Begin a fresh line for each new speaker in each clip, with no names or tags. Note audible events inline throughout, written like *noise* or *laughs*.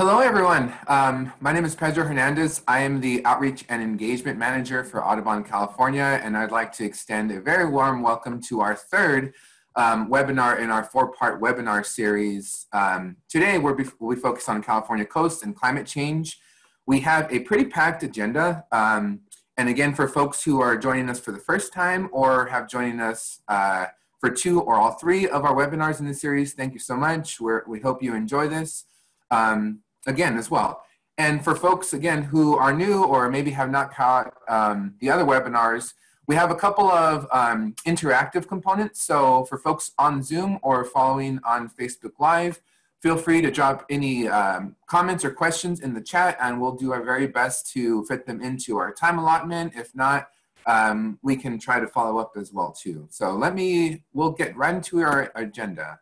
Hello, everyone. Um, my name is Pedro Hernandez. I am the Outreach and Engagement Manager for Audubon, California, and I'd like to extend a very warm welcome to our third um, webinar in our four-part webinar series. Um, today, we'll be focused on California coast and climate change. We have a pretty packed agenda. Um, and again, for folks who are joining us for the first time or have joined us uh, for two or all three of our webinars in this series, thank you so much. We're, we hope you enjoy this. Um, again as well. And for folks, again, who are new or maybe have not caught um, the other webinars, we have a couple of um, interactive components. So for folks on Zoom or following on Facebook Live, feel free to drop any um, comments or questions in the chat and we'll do our very best to fit them into our time allotment. If not, um, we can try to follow up as well too. So let me, we'll get right into our agenda.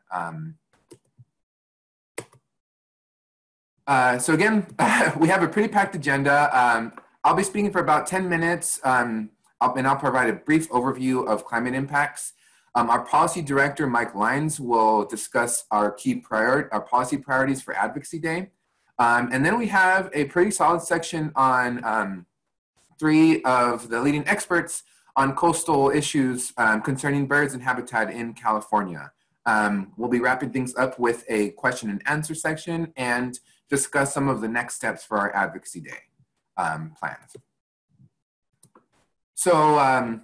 Uh, so again, *laughs* we have a pretty packed agenda. Um, I'll be speaking for about 10 minutes, um, I'll, and I'll provide a brief overview of climate impacts. Um, our policy director, Mike Lyons, will discuss our key prior, our policy priorities for Advocacy Day. Um, and then we have a pretty solid section on um, three of the leading experts on coastal issues um, concerning birds and habitat in California. we'll be wrapping things up with a question and answer section and discuss some of the next steps for our Advocacy Day um, plans. So um,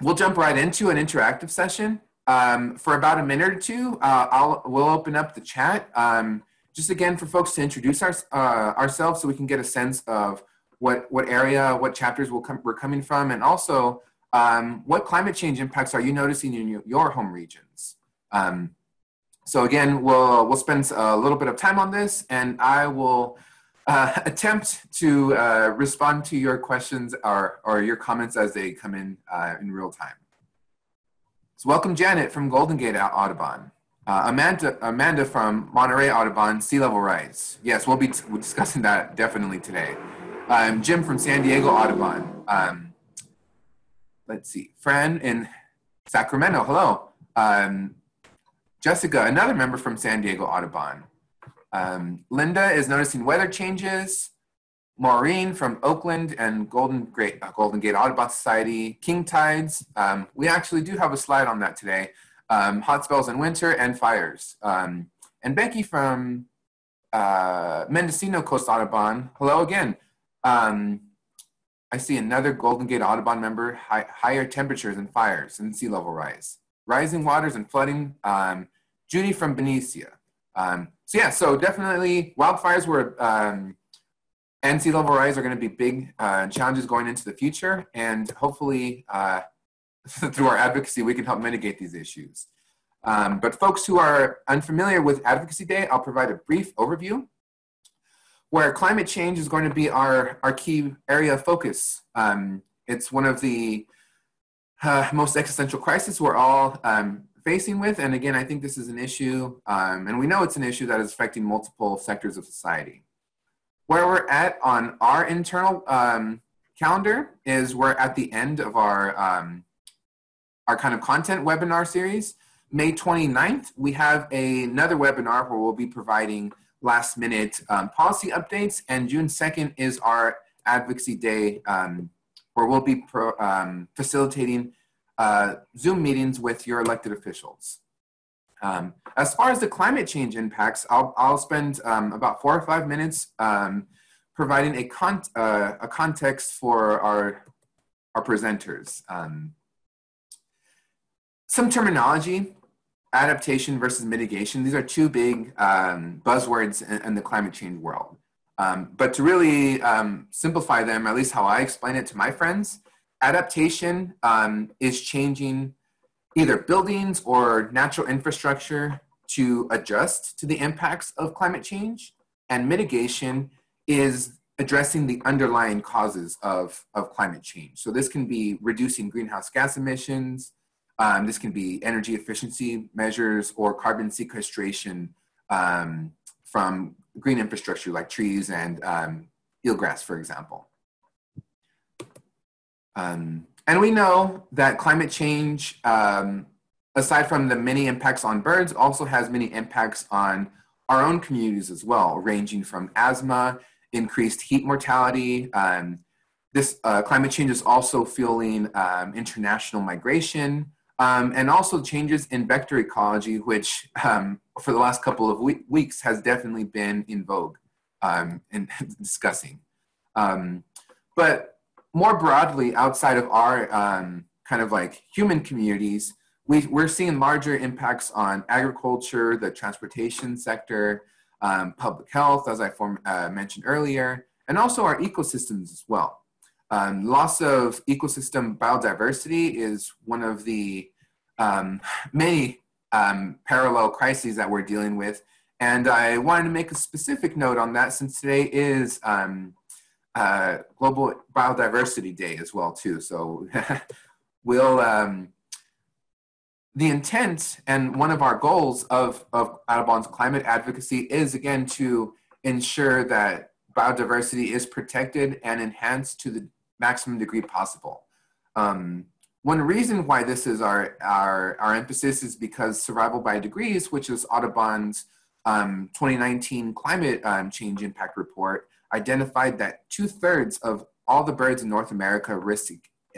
we'll jump right into an interactive session. Um, for about a minute or two, uh, I'll, we'll open up the chat. Um, just again for folks to introduce our, uh, ourselves so we can get a sense of what, what area, what chapters we'll we're coming from, and also um, what climate change impacts are you noticing in your, your home regions? Um, so again, we'll, we'll spend a little bit of time on this and I will uh, *laughs* attempt to uh, respond to your questions or, or your comments as they come in uh, in real time. So welcome Janet from Golden Gate Audubon. Uh, Amanda, Amanda from Monterey Audubon, Sea Level Rise. Yes, we'll be discussing that definitely today. Um, Jim from San Diego Audubon. Um, let's see, Fran in Sacramento, hello. Um, Jessica, another member from San Diego Audubon. Um, Linda is noticing weather changes. Maureen from Oakland and Golden, Great, uh, Golden Gate Audubon Society. King tides. Um, we actually do have a slide on that today. Um, hot spells in winter and fires. Um, and Becky from uh, Mendocino Coast Audubon. Hello again. Um, I see another Golden Gate Audubon member, high, higher temperatures and fires and sea level rise rising waters and flooding. Um, Judy from Benicia. Um, so yeah, so definitely wildfires were um, and sea level rise are going to be big uh, challenges going into the future, and hopefully uh, *laughs* through our advocacy we can help mitigate these issues. Um, but folks who are unfamiliar with Advocacy Day, I'll provide a brief overview where climate change is going to be our, our key area of focus. Um, it's one of the uh, most existential crisis we're all um, facing with. And again, I think this is an issue, um, and we know it's an issue that is affecting multiple sectors of society. Where we're at on our internal um, calendar is we're at the end of our, um, our kind of content webinar series. May 29th, we have a, another webinar where we'll be providing last minute um, policy updates. And June 2nd is our Advocacy Day um, where we'll be pro, um, facilitating uh, Zoom meetings with your elected officials. Um, as far as the climate change impacts, I'll, I'll spend um, about four or five minutes um, providing a, con uh, a context for our, our presenters. Um, some terminology, adaptation versus mitigation, these are two big um, buzzwords in, in the climate change world. Um, but to really um, simplify them, at least how I explain it to my friends, adaptation um, is changing either buildings or natural infrastructure to adjust to the impacts of climate change. And mitigation is addressing the underlying causes of, of climate change. So this can be reducing greenhouse gas emissions, um, this can be energy efficiency measures or carbon sequestration um, from green infrastructure like trees and um, eelgrass, for example. Um, and we know that climate change, um, aside from the many impacts on birds, also has many impacts on our own communities as well, ranging from asthma, increased heat mortality. Um, this uh, climate change is also fueling um, international migration um, and also changes in vector ecology, which um, for the last couple of we weeks has definitely been in vogue um, in *laughs* discussing. Um, but more broadly, outside of our um, kind of like human communities, we, we're seeing larger impacts on agriculture, the transportation sector, um, public health, as I form, uh, mentioned earlier, and also our ecosystems as well. Um, loss of ecosystem biodiversity is one of the um, many um, parallel crises that we're dealing with. And I wanted to make a specific note on that since today is um, uh, Global Biodiversity Day as well too. So *laughs* we'll, um, the intent and one of our goals of, of Audubon's climate advocacy is again to ensure that biodiversity is protected and enhanced to the maximum degree possible. Um, one reason why this is our, our, our emphasis is because Survival by Degrees, which is Audubon's um, 2019 climate um, change impact report, identified that two thirds of all the birds in North America risk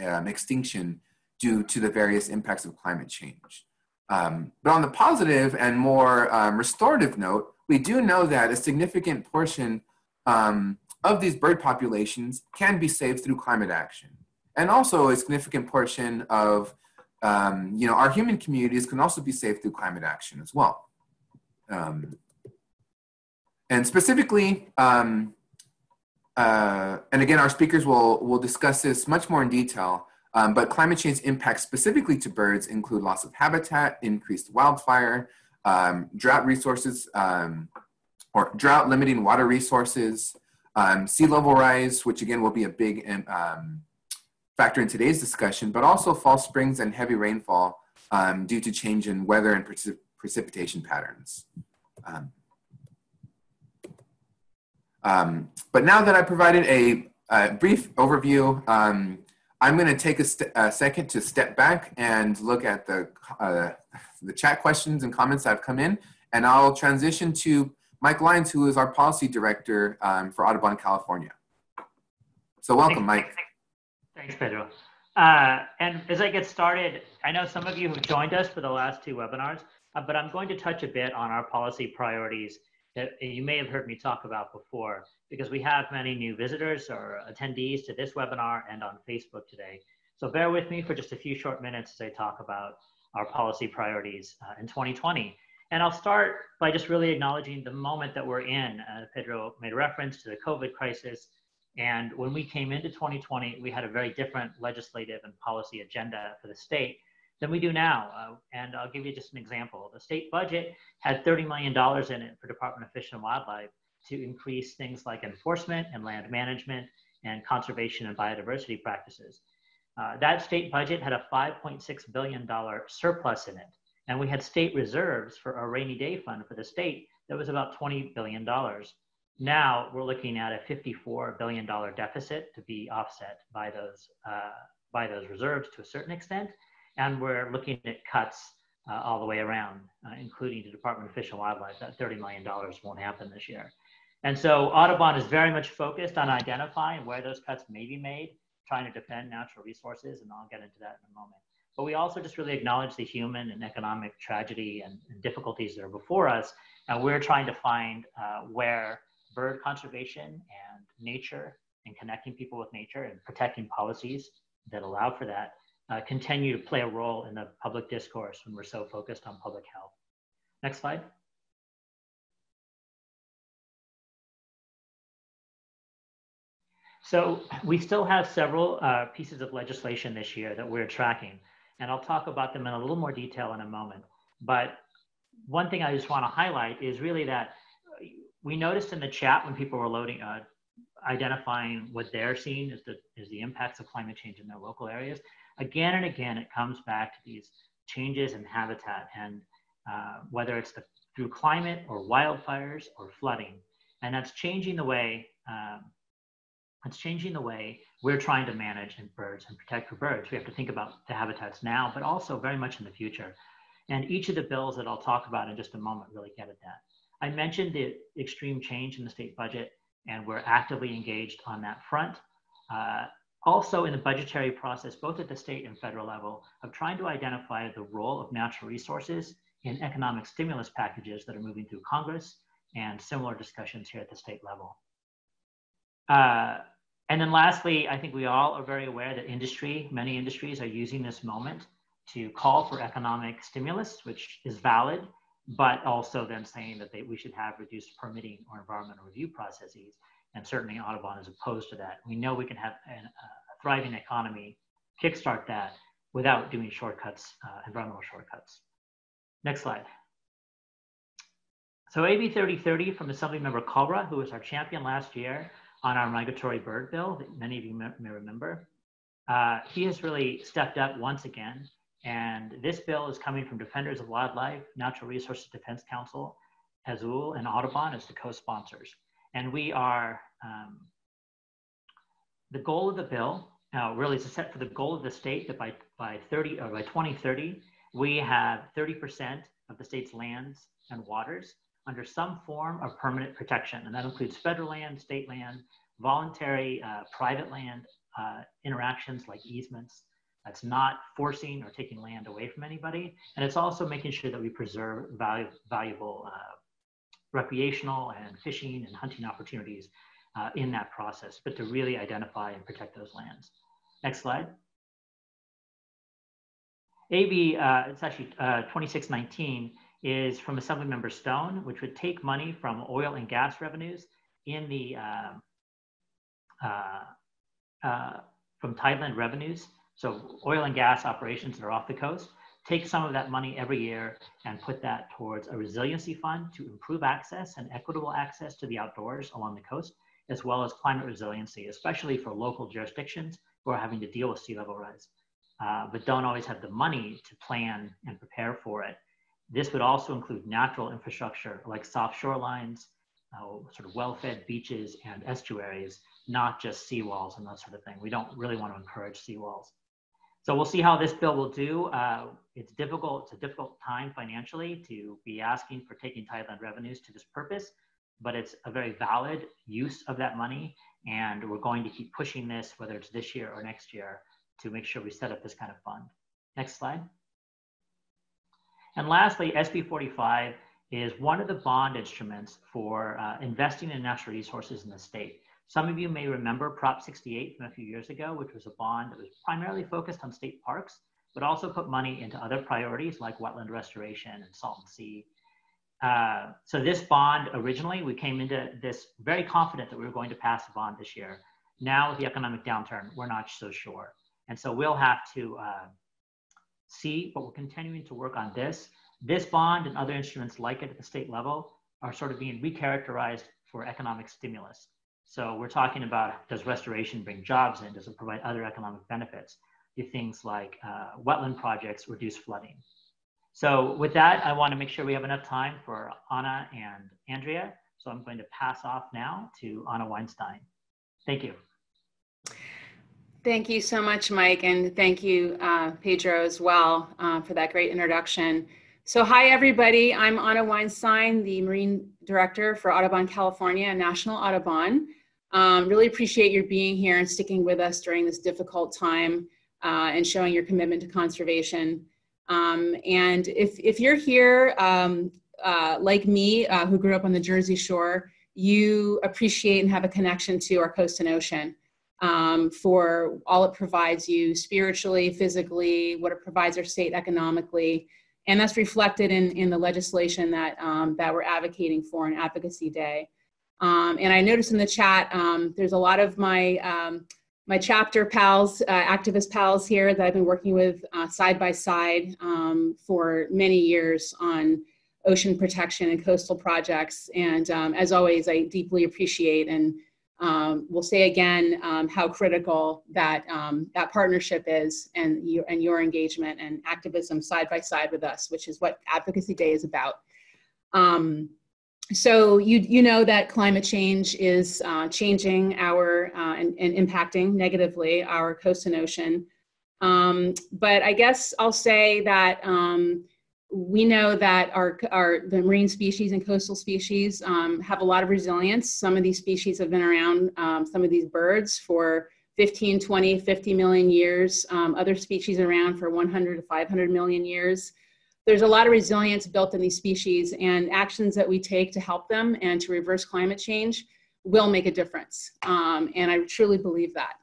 um, extinction due to the various impacts of climate change. Um, but on the positive and more um, restorative note, we do know that a significant portion um, of these bird populations can be saved through climate action. And also a significant portion of um, you know, our human communities can also be saved through climate action as well. Um, and specifically, um, uh, and again, our speakers will, will discuss this much more in detail, um, but climate change impacts specifically to birds include loss of habitat, increased wildfire, um, drought resources, um, or drought limiting water resources, um, sea level rise, which again will be a big um, factor in today's discussion, but also false springs and heavy rainfall um, due to change in weather and precip precipitation patterns. Um, um, but now that I provided a, a brief overview, um, I'm going to take a, a, second to step back and look at the, uh, the chat questions and comments that have come in, and I'll transition to Mike Lyons, who is our policy director um, for Audubon, California. So welcome, Mike.
Thanks, Pedro. Uh, and as I get started, I know some of you have joined us for the last two webinars, uh, but I'm going to touch a bit on our policy priorities that you may have heard me talk about before, because we have many new visitors or attendees to this webinar and on Facebook today. So bear with me for just a few short minutes as I talk about our policy priorities uh, in 2020. And I'll start by just really acknowledging the moment that we're in. Uh, Pedro made reference to the COVID crisis. And when we came into 2020, we had a very different legislative and policy agenda for the state than we do now. Uh, and I'll give you just an example. The state budget had $30 million in it for Department of Fish and Wildlife to increase things like enforcement and land management and conservation and biodiversity practices. Uh, that state budget had a $5.6 billion surplus in it. And we had state reserves for a rainy day fund for the state that was about $20 billion. Now we're looking at a $54 billion deficit to be offset by those, uh, by those reserves to a certain extent. And we're looking at cuts uh, all the way around, uh, including the Department of Fish and Wildlife. That $30 million won't happen this year. And so Audubon is very much focused on identifying where those cuts may be made, trying to defend natural resources, and I'll get into that in a moment but we also just really acknowledge the human and economic tragedy and, and difficulties that are before us. And we're trying to find uh, where bird conservation and nature and connecting people with nature and protecting policies that allow for that uh, continue to play a role in the public discourse when we're so focused on public health. Next slide. So we still have several uh, pieces of legislation this year that we're tracking and I'll talk about them in a little more detail in a moment. But one thing I just want to highlight is really that we noticed in the chat when people were loading, uh, identifying what they're seeing is the, is the impacts of climate change in their local areas. Again and again, it comes back to these changes in habitat and uh, whether it's the, through climate or wildfires or flooding. And that's changing the way um, it's changing the way we're trying to manage and birds and protect for birds. We have to think about the habitats now, but also very much in the future. And each of the bills that I'll talk about in just a moment really get at that. I mentioned the extreme change in the state budget, and we're actively engaged on that front. Uh, also in the budgetary process, both at the state and federal level, of trying to identify the role of natural resources in economic stimulus packages that are moving through Congress and similar discussions here at the state level. Uh, and then lastly, I think we all are very aware that industry, many industries are using this moment to call for economic stimulus, which is valid, but also then saying that they, we should have reduced permitting or environmental review processes. And certainly Audubon is opposed to that. We know we can have an, a thriving economy, kickstart that without doing shortcuts, uh, environmental shortcuts. Next slide. So AB 3030 from Assemblymember Kalra, who was our champion last year on our migratory bird bill that many of you may remember. Uh, he has really stepped up once again. And this bill is coming from Defenders of Wildlife, Natural Resources Defense Council, Azul, and Audubon as the co-sponsors. And we are, um, the goal of the bill uh, really is to set for the goal of the state that by, by 30 or by 2030, we have 30% of the state's lands and waters under some form of permanent protection. And that includes federal land, state land, voluntary uh, private land uh, interactions like easements. That's not forcing or taking land away from anybody. And it's also making sure that we preserve valuable uh, recreational and fishing and hunting opportunities uh, in that process, but to really identify and protect those lands. Next slide. AB, uh, it's actually uh, 2619, is from Assemblymember Stone, which would take money from oil and gas revenues in the um, uh, uh, from tideland revenues. So oil and gas operations that are off the coast, take some of that money every year and put that towards a resiliency fund to improve access and equitable access to the outdoors along the coast, as well as climate resiliency, especially for local jurisdictions who are having to deal with sea level rise, uh, but don't always have the money to plan and prepare for it. This would also include natural infrastructure like soft shorelines, uh, sort of well-fed beaches and estuaries, not just seawalls and that sort of thing. We don't really want to encourage seawalls. So we'll see how this bill will do. Uh, it's difficult, it's a difficult time financially to be asking for taking tideland revenues to this purpose, but it's a very valid use of that money. And we're going to keep pushing this, whether it's this year or next year, to make sure we set up this kind of fund. Next slide. And lastly, SB 45 is one of the bond instruments for uh, investing in natural resources in the state. Some of you may remember Prop 68 from a few years ago, which was a bond that was primarily focused on state parks, but also put money into other priorities like wetland restoration and salton sea. Uh, so this bond, originally, we came into this very confident that we were going to pass a bond this year. Now with the economic downturn, we're not so sure. And so we'll have to uh, see, but we're continuing to work on this. This bond and other instruments like it at the state level are sort of being recharacterized for economic stimulus. So we're talking about does restoration bring jobs in? Does it provide other economic benefits? Do things like uh, wetland projects reduce flooding? So with that, I want to make sure we have enough time for Anna and Andrea. So I'm going to pass off now to Anna Weinstein. Thank you.
Thank you so much, Mike, and thank you, uh, Pedro, as well, uh, for that great introduction. So hi, everybody. I'm Anna Weinstein, the Marine Director for Audubon California National Audubon. Um, really appreciate your being here and sticking with us during this difficult time uh, and showing your commitment to conservation. Um, and if, if you're here, um, uh, like me, uh, who grew up on the Jersey Shore, you appreciate and have a connection to our coast and ocean um, for all it provides you spiritually, physically, what it provides our state economically. And that's reflected in, in the legislation that, um, that we're advocating for on Advocacy Day. Um, and I noticed in the chat, um, there's a lot of my, um, my chapter pals, uh, activist pals here that I've been working with uh, side by side um, for many years on ocean protection and coastal projects. And as always, I deeply appreciate and um, we'll say again um, how critical that um, that partnership is and your and your engagement and activism side by side with us, which is what Advocacy Day is about. Um, so you you know that climate change is uh, changing our uh, and, and, impacting negatively our coast and ocean. Um, but I guess I'll say that um, we know that our, our the marine species and coastal species um, have a lot of resilience. Some of these species have been around, um, some of these birds for 15, 20, 50 million years. Um, other species around for 100 to 500 million years. There's a lot of resilience built in these species and actions that we take to help them and to reverse climate change will make a difference. Um, and I truly believe that.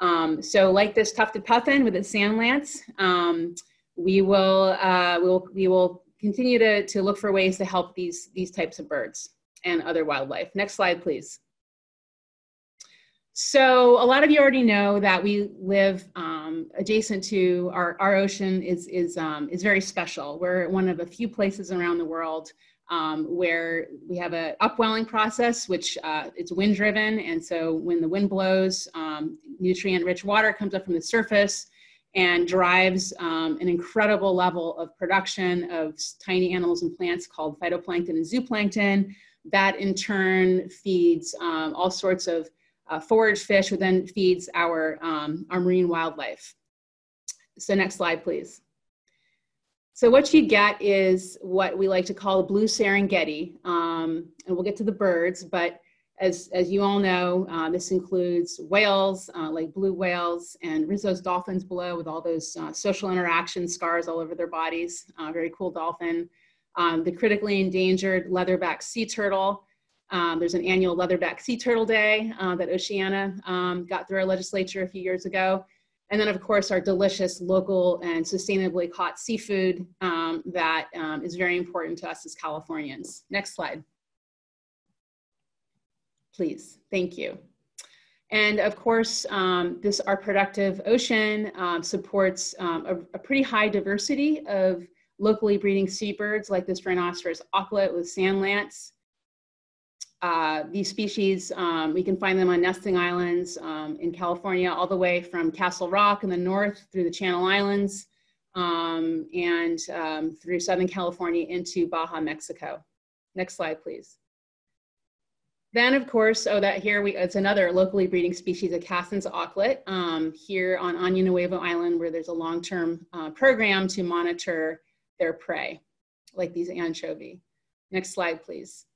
Um, so like this tufted puffin with its sand lance, um, we will uh, we'll, we will continue to, to look for ways to help these, these types of birds and other wildlife. Next slide, please. So a lot of you already know that we live um, adjacent to our, our ocean is, is, um, is very special. We're one of a few places around the world um, where we have an upwelling process, which uh, it's wind driven. And so when the wind blows, um, nutrient rich water comes up from the surface and drives um, an incredible level of production of tiny animals and plants called phytoplankton and zooplankton. That in turn feeds um, all sorts of uh, forage fish, who then feeds our, um, our marine wildlife. So next slide, please. So what you get is what we like to call a blue Serengeti, um, and we'll get to the birds, but as, as you all know, uh, this includes whales, uh, like blue whales, and Risso's dolphins below with all those uh, social interaction scars all over their bodies. Uh, very cool dolphin. Um, the critically endangered leatherback sea turtle. Um, there's an annual leatherback sea turtle day uh, that Oceana um, got through our legislature a few years ago. And then, of course, our delicious local and sustainably caught seafood um, that um, is very important to us as Californians. Next slide please. Thank you. And of course, um, this Our Productive Ocean um, supports um, a, a, pretty high diversity of locally breeding seabirds like this rhinoceros auklet with sand lance. Uh, these species, um, we can find them on nesting islands um, in California, all the way from Castle Rock in the north through the Channel Islands um, and through Southern California into Baja, Mexico. Next slide, please. Then, of course, oh, that here we it's another locally breeding species, a Cassin's auklet, um, here on Año Nuevo Island, where there's a long-term uh, program to monitor their prey, like these anchovy. Next slide, please.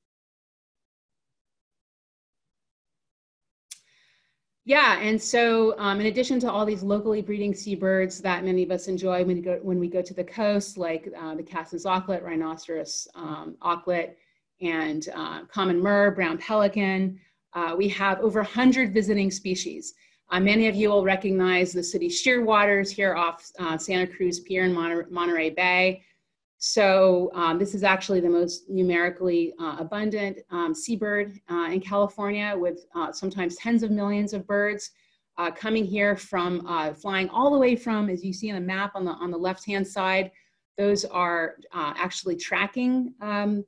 Yeah, and so um, in addition to all these locally breeding seabirds that many of us enjoy when we go, when we go to the coast, like uh, the Cassin's auklet, rhinoceros um, auklet, and uh, common murre, brown pelican. Uh, we have over 100 visiting species. Uh, many of you will recognize the sooty shearwaters here off uh, Santa Cruz Pier in Mon Monterey Bay. So um, this is actually the most numerically uh, abundant um, seabird uh, in California with sometimes tens of millions of birds coming here from flying all the way from, as you see on the map on the, on the left-hand side, those are actually tracking um,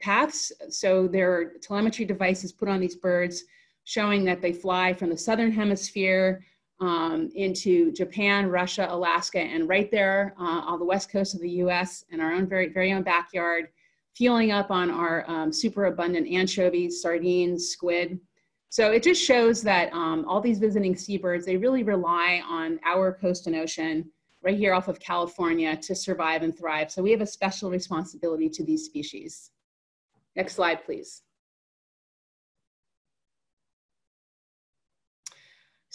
paths. So there are telemetry devices put on these birds showing that they fly from the southern hemisphere um, into Japan, Russia, Alaska, and right there uh, on the west coast of the US and our own very, very own backyard, fueling up on our um, super abundant anchovies, sardines, squid. So it just shows that um, all these visiting seabirds, they really rely on our coast and ocean right here off of California to survive and thrive. So we have a special responsibility to these species. Next slide, please.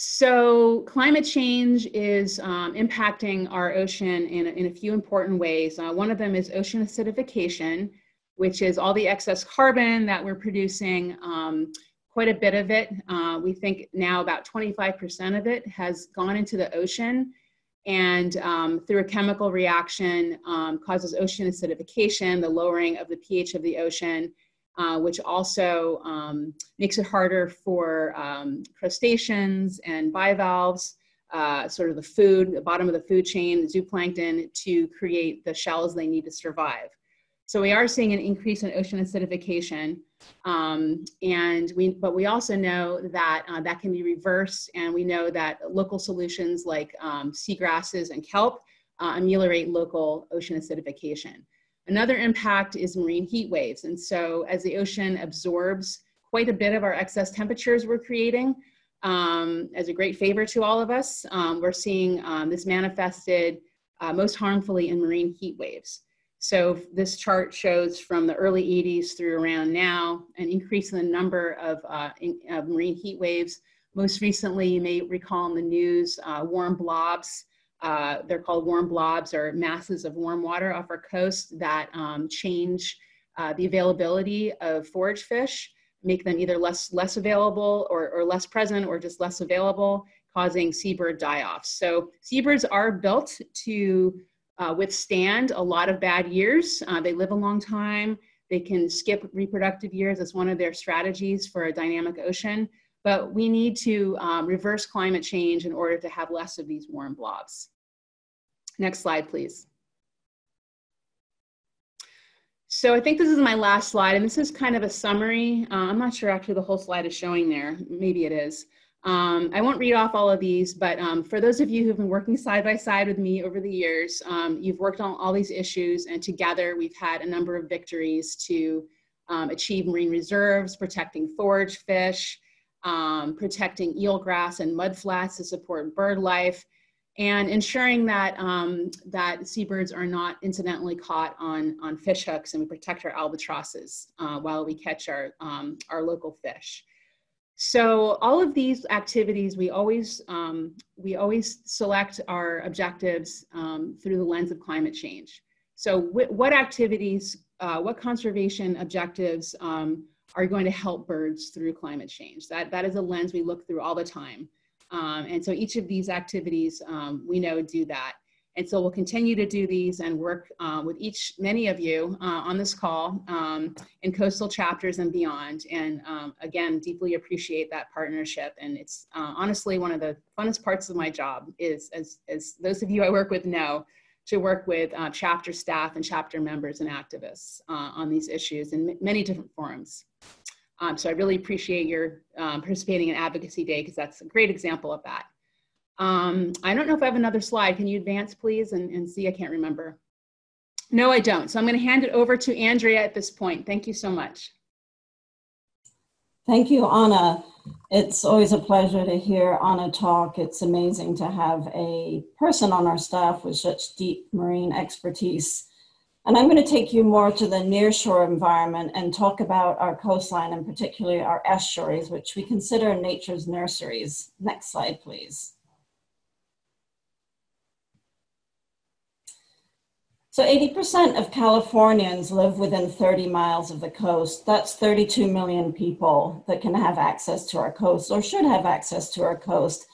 So climate change is um, impacting our ocean in a, in a few important ways. Uh, one of them is ocean acidification, which is all the excess carbon that we're producing, um, quite a bit of it. Uh, we think now about 25% of it has gone into the ocean and um, through a chemical reaction um, causes ocean acidification, the lowering of the pH of the ocean, uh, which also um, makes it harder for um, crustaceans and bivalves, uh, sort of the food, the bottom of the food chain, the zooplankton, to create the shells they need to survive. So we are seeing an increase in ocean acidification, um, and we, but we also know that uh, that can be reversed, and we know that local solutions like um, seagrasses and kelp uh, ameliorate local ocean acidification. Another impact is marine heat waves, and so as the ocean absorbs quite a bit of our excess temperatures we're creating, um, as a great favor to all of us, um, we're seeing um, this manifested uh, most harmfully in marine heat waves. So this chart shows from the early 80s through around now an increase in the number of, uh, in, of marine heat waves. Most recently, you may recall in the news, uh, warm blobs. Uh, they're called warm blobs or masses of warm water off our coast that um, change uh, the availability of forage fish, make them either less, less available or, or less present or just less available, causing seabird die-offs. So seabirds are built to uh, withstand a lot of bad years. Uh, they live a long time. They can skip reproductive years as one of their strategies for a dynamic ocean. But we need to um, reverse climate change in order to have less of these warm blobs. Next slide, please. So I think this is my last slide, and this is kind of a summary. Uh, I'm not sure actually the whole slide is showing there. Maybe it is. Um, I won't read off all of these, but um, for those of you who've been working side by side with me over the years, um, you've worked on all these issues and together we've had a number of victories to um, achieve marine reserves, protecting forage fish, um, protecting eelgrass and mudflats to support bird life, and ensuring that, um, that seabirds are not incidentally caught on, on fish hooks and we protect our albatrosses uh, while we catch our, our local fish. So all of these activities, we always, um, we always select our objectives um, through the lens of climate change. So what activities, uh, what conservation objectives um, are going to help birds through climate change? That, that is a lens we look through all the time. Um, and so each of these activities um, we know do that. And so we'll continue to do these and work uh, with each, many of you uh, on this call um, in coastal chapters and beyond. And um, again, deeply appreciate that partnership. And it's uh, honestly one of the funnest parts of my job is, as, as those of you I work with know, to work with uh, chapter staff and chapter members and activists uh, on these issues in many different forums. Um, so I really appreciate your um, participating in Advocacy Day because that's a great example of that. Um, I don't know if I have another slide. Can you advance, please, and, and see? I can't remember. No, I don't. So I'm going to hand it over to Andrea at this point. Thank you so much.
Thank you, Anna. It's always a pleasure to hear Anna talk. It's amazing to have a person on our staff with such deep marine expertise. And I'm going to take you more to the nearshore environment and talk about our coastline and particularly our estuaries, which we consider nature's nurseries. Next slide, please. So 80% of Californians live within 30 miles of the coast. That's 32 million people that can have access to our coast or should have access to our coast.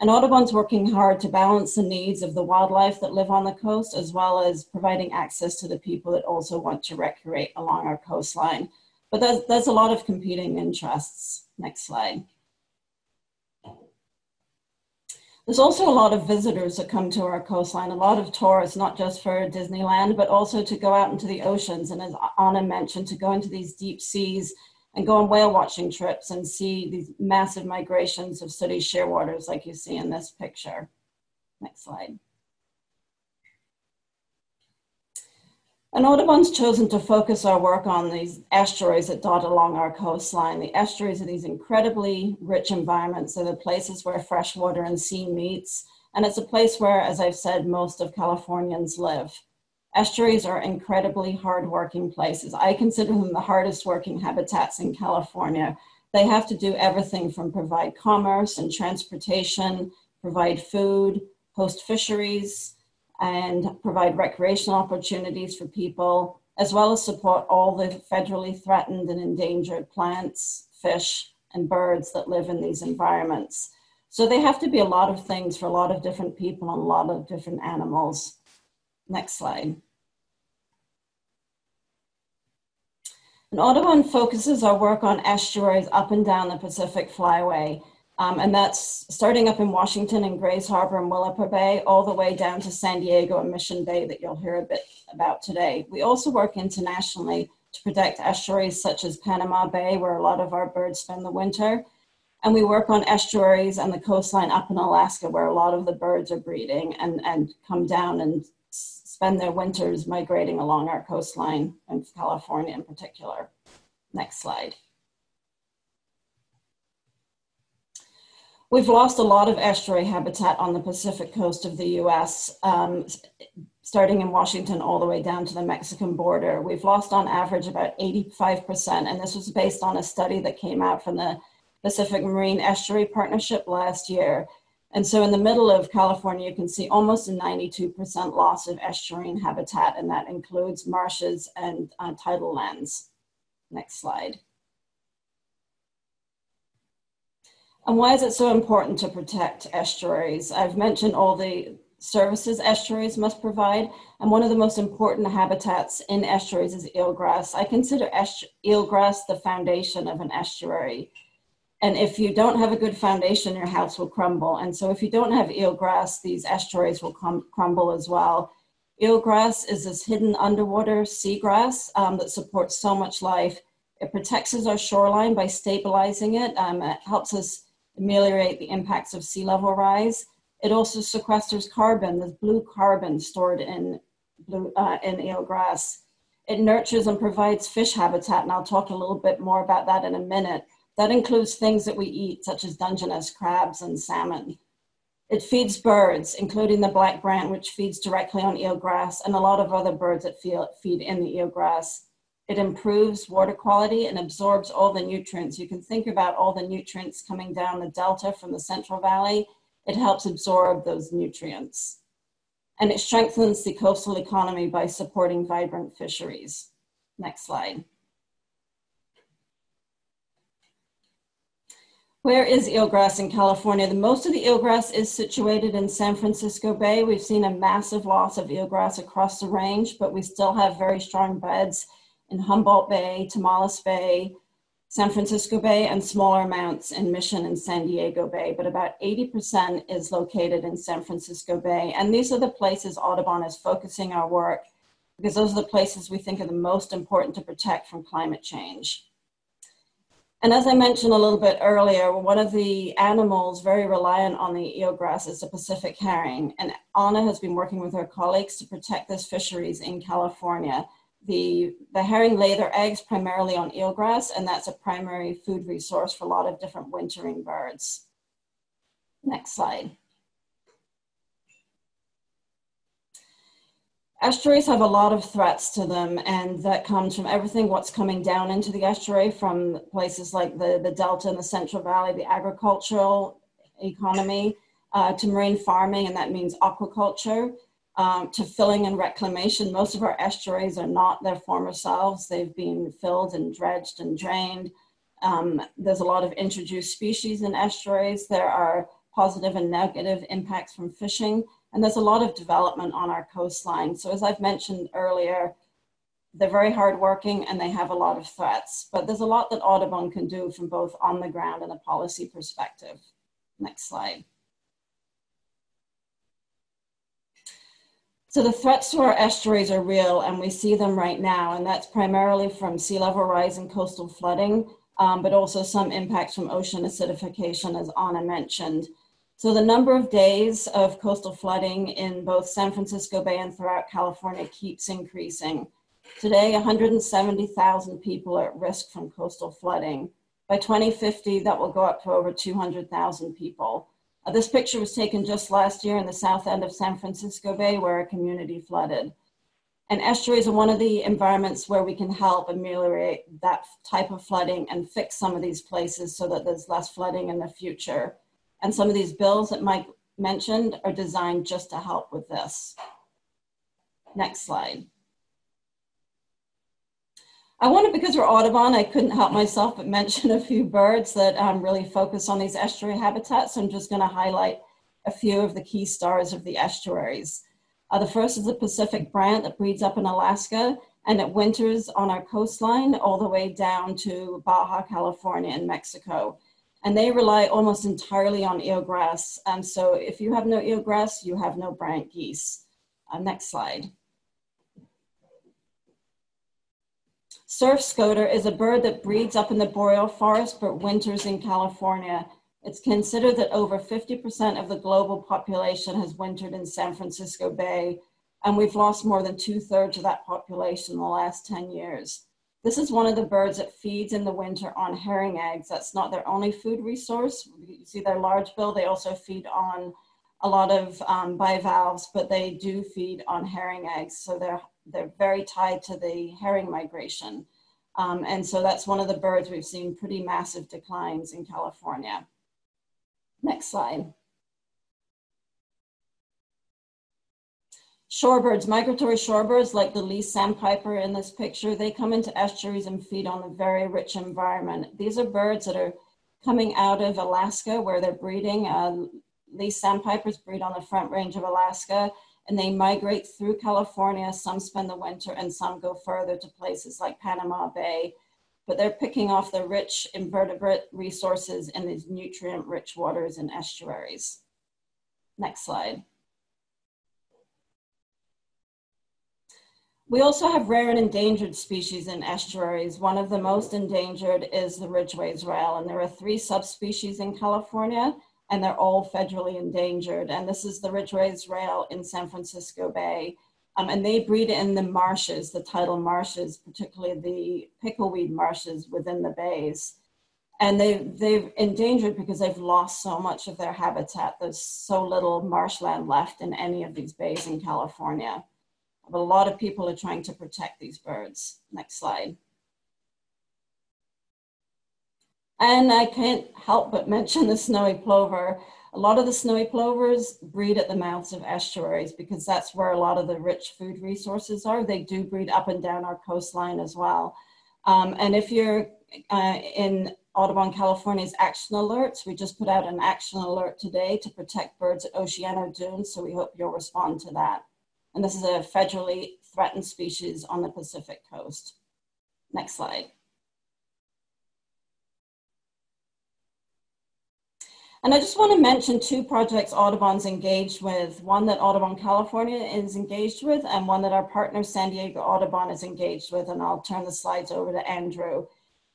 And Audubon's working hard to balance the needs of the wildlife that live on the coast as well as providing access to the people that also want to recreate along our coastline. But there's, there's a lot of competing interests. Next slide. There's also a lot of visitors that come to our coastline, a lot of tourists, not just for Disneyland, but also to go out into the oceans. And as Anna mentioned, to go into these deep seas and go on whale watching trips and see these massive migrations of sooty shearwaters like you see in this picture. Next slide. And Audubon's chosen to focus our work on these estuaries that dot along our coastline. The estuaries are these incredibly rich environments. They're the places where fresh water and sea meets. And it's a place where, as I've said, most of Californians live. Estuaries are incredibly hardworking places. I consider them the hardest working habitats in California. They have to do everything from provide commerce and transportation, provide food, host fisheries, and provide recreational opportunities for people, as well as support all the federally threatened and endangered plants, fish, and birds that live in these environments. So they have to be a lot of things for a lot of different people and a lot of different animals. Next slide. And Audubon focuses our work on estuaries up and down the Pacific Flyway. Um, and that's starting up in Washington and Grays Harbor and Willapa Bay, all the way down to San Diego and Mission Bay that you'll hear a bit about today. We also work internationally to protect estuaries such as Panama Bay, where a lot of our birds spend the winter. And we work on estuaries and the coastline up in Alaska, where a lot of the birds are breeding and, and come down and spend their winters migrating along our coastline in California in particular. Next slide. We've lost a lot of estuary habitat on the Pacific coast of the US. Um, starting in Washington all the way down to the Mexican border. We've lost on average about 85%, and this was based on a study that came out from the Pacific Marine Estuary Partnership last year. And so in the middle of California, you can see almost a 92% loss of estuarine habitat, and that includes marshes and uh, tidal lands. Next slide. And why is it so important to protect estuaries? I've mentioned all the services estuaries must provide, and one of the most important habitats in estuaries is eelgrass. I consider eelgrass the foundation of an estuary. And if you don't have a good foundation, your house will crumble. And so if you don't have eelgrass, these estuaries will crumble as well. Eelgrass is this hidden underwater seagrass um, that supports so much life. It protects our shoreline by stabilizing it. Um, it helps us ameliorate the impacts of sea level rise. It also sequesters carbon, there's blue carbon stored in, blue, uh, in eelgrass. It nurtures and provides fish habitat, and I'll talk a little bit more about that in a minute. That includes things that we eat, such as Dungeness crabs and salmon. It feeds birds, including the black brant, which feeds directly on eelgrass, and a lot of other birds that feed in the eelgrass. It improves water quality and absorbs all the nutrients. You can think about all the nutrients coming down the delta from the Central Valley. It helps absorb those nutrients. And it strengthens the coastal economy by supporting vibrant fisheries. Next slide. Where is eelgrass in California? The most of the eelgrass is situated in San Francisco Bay. We've seen a massive loss of eelgrass across the range, but we still have very strong beds in Humboldt Bay, Tomales Bay, San Francisco Bay, and smaller amounts in Mission and San Diego Bay. But about 80% is located in San Francisco Bay. And these are the places Audubon is focusing our work because those are the places we think are the most important to protect from climate change. And as I mentioned a little bit earlier, one of the animals very reliant on the eelgrass is the Pacific herring. And Anna has been working with her colleagues to protect this fisheries in California. The, the herring lay their eggs primarily on eelgrass, and that's a primary food resource for a lot of different wintering birds. Next slide. Estuaries have a lot of threats to them, and that comes from everything what's coming down into the estuary from places like the, the Delta and the Central Valley, the agricultural economy, uh, to marine farming, and that means aquaculture, um, to filling and reclamation. Most of our estuaries are not their former selves. They've been filled and dredged and drained. Um, there's a lot of introduced species in estuaries. There are positive and negative impacts from fishing. And there's a lot of development on our coastline. So as I've mentioned earlier, they're very hardworking and they have a lot of threats, but there's a lot that Audubon can do from both on the ground and a policy perspective. Next slide. So the threats to our estuaries are real and we see them right now, and that's primarily from sea level rise and coastal flooding, um, but also some impacts from ocean acidification, as Anna mentioned. So the number of days of coastal flooding in both San Francisco Bay and throughout California keeps increasing. Today, 170,000 people are at risk from coastal flooding. By 2050, that will go up to over 200,000 people. Uh, this picture was taken just last year in the south end of San Francisco Bay where a community flooded. And estuaries are one of the environments where we can help ameliorate that type of flooding and fix some of these places so that there's less flooding in the future. And some of these bills that Mike mentioned are designed just to help with this. Next slide. I wanted, because we're Audubon, I couldn't help myself but mention a few birds that um, really focus on these estuary habitats. I'm just gonna highlight a few of the key stars of the estuaries. Uh, the first is the Pacific brant that breeds up in Alaska and it winters on our coastline all the way down to Baja California in Mexico and they rely almost entirely on eelgrass. And so if you have no eelgrass, you have no brant geese. Uh, next slide. Surf scoter is a bird that breeds up in the boreal forest but winters in California. It's considered that over 50% of the global population has wintered in San Francisco Bay, and we've lost more than two thirds of that population in the last 10 years. This is one of the birds that feeds in the winter on herring eggs. That's not their only food resource. You see their large bill, they also feed on a lot of um, bivalves, but they do feed on herring eggs. So they're, they're very tied to the herring migration. Um, and so that's one of the birds we've seen pretty massive declines in California. Next slide. Shorebirds, migratory shorebirds like the Least sandpiper in this picture, they come into estuaries and feed on a very rich environment. These are birds that are coming out of Alaska where they're breeding. Uh, Least sandpipers breed on the front range of Alaska and they migrate through California. Some spend the winter and some go further to places like Panama Bay. But they're picking off the rich invertebrate resources in these nutrient rich waters and estuaries. Next slide. We also have rare and endangered species in estuaries. One of the most endangered is the Ridgway's rail, and there are three subspecies in California and they're all federally endangered. And this is the Ridgway's rail in San Francisco Bay. Um, and they breed in the marshes, the tidal marshes, particularly the pickleweed marshes within the bays. And they've, they've endangered because they've lost so much of their habitat. There's so little marshland left in any of these bays in California. But a lot of people are trying to protect these birds. Next slide. And I can't help but mention the snowy plover. A lot of the snowy plovers breed at the mouths of estuaries because that's where a lot of the rich food resources are. They do breed up and down our coastline as well. Um, and if you're uh, in Audubon California's action alerts, we just put out an action alert today to protect birds at Oceano Dunes, so we hope you'll respond to that. And this is a federally threatened species on the Pacific coast. Next slide. And I just want to mention two projects Audubon's engaged with, one that Audubon California is engaged with and one that our partner San Diego Audubon is engaged with. And I'll turn the slides over to Andrew.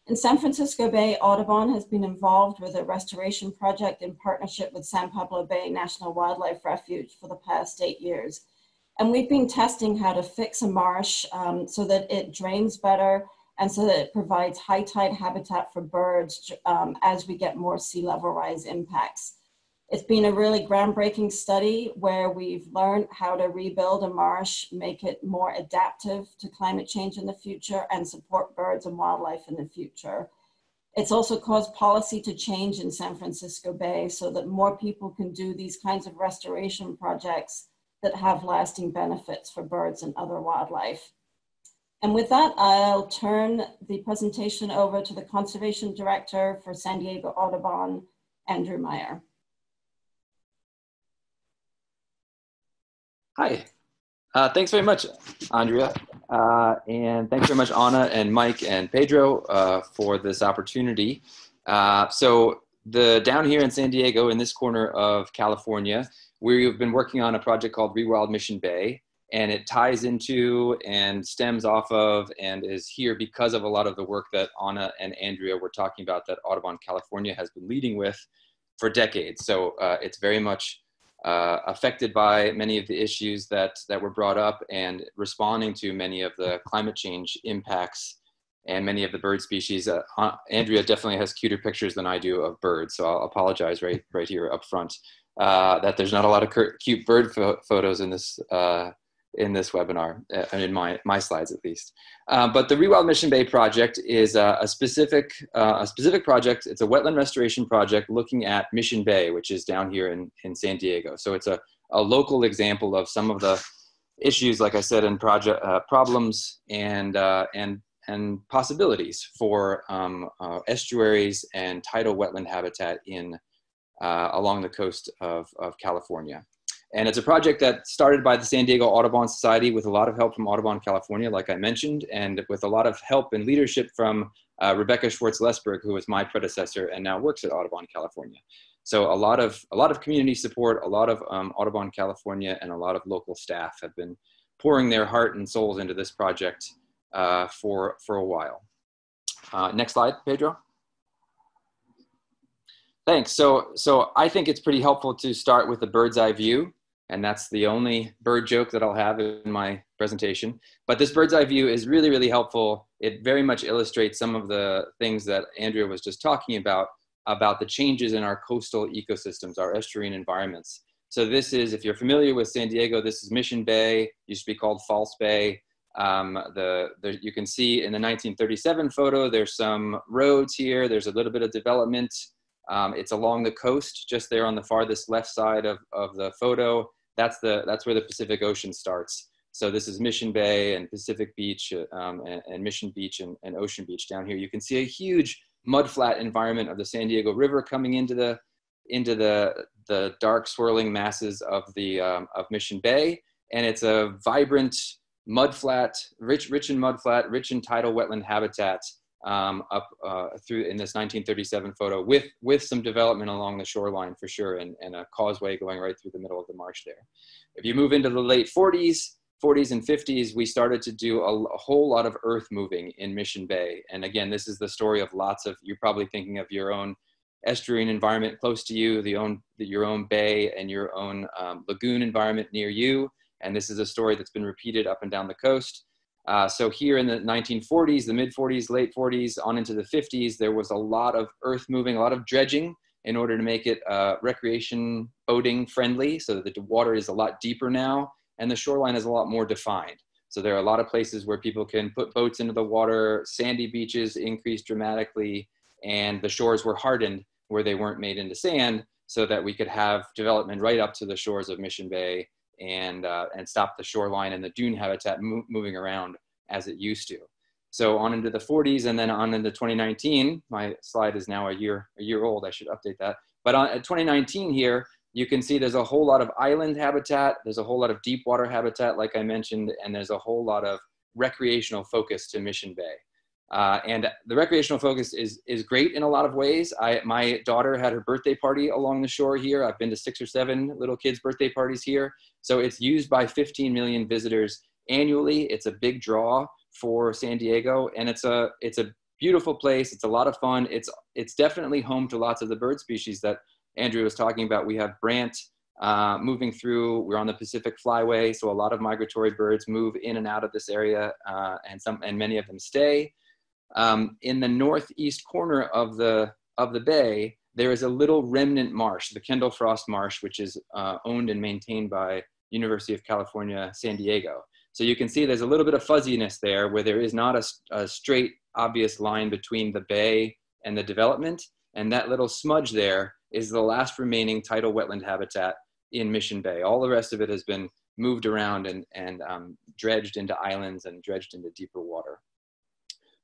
In San Francisco Bay, Audubon has been involved with a restoration project in partnership with San Pablo Bay National Wildlife Refuge for the past eight years. And we've been testing how to fix a marsh um, so that it drains better and so that it provides high tide habitat for birds um, as we get more sea level rise impacts. It's been a really groundbreaking study where we've learned how to rebuild a marsh, make it more adaptive to climate change in the future, and support birds and wildlife in the future. It's also caused policy to change in San Francisco Bay so that more people can do these kinds of restoration projects that have lasting benefits for birds and other wildlife. And with that, I'll turn the presentation over to the Conservation Director for San Diego Audubon, Andrew Meyer.
Hi, uh, thanks very much, Andrea. Uh, and thanks very much, Anna and Mike and Pedro uh, for this opportunity. Uh, so the down here in San Diego, in this corner of California, we've been working on a project called Rewild Mission Bay and it ties into and stems off of and is here because of a lot of the work that Anna and Andrea were talking about that Audubon California has been leading with for decades. So uh, it's very much uh, affected by many of the issues that, that were brought up and responding to many of the climate change impacts and many of the bird species. Uh, Andrea definitely has cuter pictures than I do of birds, so I'll apologize right, right here up front. Uh, that there's not a lot of cute bird photos in this uh, in this webinar, uh, and in my, my slides at least. Uh, but the Rewild Mission Bay project is a, a specific, uh, a specific project. It's a wetland restoration project looking at Mission Bay, which is down here in, in San Diego. So it's a, a local example of some of the issues, like I said, and project uh, problems and, uh, and, and possibilities for um, uh, estuaries and tidal wetland habitat in, along the coast of, of California. And it's a project that started by the San Diego Audubon Society with a lot of help from Audubon California, like I mentioned, and with a lot of help and leadership from uh, Rebecca Schwartz Lesberg, who was my predecessor and now works at Audubon California. So a lot of a lot of community support, a lot of um, Audubon California, and a lot of local staff have been pouring their heart and souls into this project uh, for for a while. Uh, next slide, Pedro. Thanks. So, so I think it's pretty helpful to start with a bird's eye view and that's the only bird joke that I'll have in my presentation. But this bird's eye view is really, really helpful. It very much illustrates some of the things that Andrea was just talking about, about the changes in our coastal ecosystems, our estuarine environments. So this is, if you're familiar with San Diego, this is Mission Bay, used to be called False Bay. Um, the, the, you can see in the 1937 photo, there's some roads here. There's a little bit of development. Um, it's along the coast, just there on the farthest left side of, of the photo. That's, the, that's where the Pacific Ocean starts. So this is Mission Bay and Pacific Beach um, and, and, Mission Beach and, and Ocean Beach down here. You can see a huge mudflat environment of the San Diego River coming into the, into the, the dark swirling masses of, the, um, of Mission Bay. And it's a vibrant mudflat, rich, rich in mudflat, rich in tidal wetland habitat um, up uh, through in this 1937 photo with, with some development along the shoreline for sure and, and a causeway going right through the middle of the marsh there. If you move into the late 40s, 40s and 50s, we started to do a, a, whole lot of earth moving in Mission Bay. And again, this is the story of lots of, you're probably thinking of your own estuarine environment close to you, the own, the, your own bay and your own um, lagoon environment near you. And this is a story that's been repeated up and down the coast. Uh, so here in the 1940s, the mid 40s, late 40s, on into the 50s, there was a lot of earth moving, a lot of dredging in order to make it uh, recreation boating friendly so that the water is a lot deeper now and the shoreline is a lot more defined. So there are a lot of places where people can put boats into the water, sandy beaches increased dramatically, and the shores were hardened where they weren't made into sand so that we could have development right up to the shores of Mission Bay and, uh, and stop the shoreline and the dune habitat mo moving around as it used to. So on into the 40s and then on into 2019, my slide is now a year, a year old, I should update that. But on 2019 here, you can see there's a whole lot of island habitat, there's a whole lot of deep water habitat, like I mentioned, and there's a whole lot of recreational focus to Mission Bay. Uh, and the recreational focus is, is great in a lot of ways. I, my daughter had her birthday party along the shore here. I've been to six or seven little kids' birthday parties here. So it's used by 15 million visitors annually. It's a big draw for San Diego, and it's a, it's a beautiful place. It's a lot of fun. It's, it's definitely home to lots of the bird species that Andrea was talking about. We have Brant uh, moving through. We're on the Pacific Flyway, so a lot of migratory birds move in and out of this area, uh, and some and many of them stay. Um, in the northeast corner of the, of the bay, there is a little remnant marsh, the Kendall Frost Marsh, which is uh, owned and maintained by University of California, San Diego. So you can see there's a little bit of fuzziness there where there is not a, a straight, obvious line between the bay and the development. And that little smudge there is the last remaining tidal wetland habitat in Mission Bay. All the rest of it has been moved around and, and um, dredged into islands and dredged into deeper water.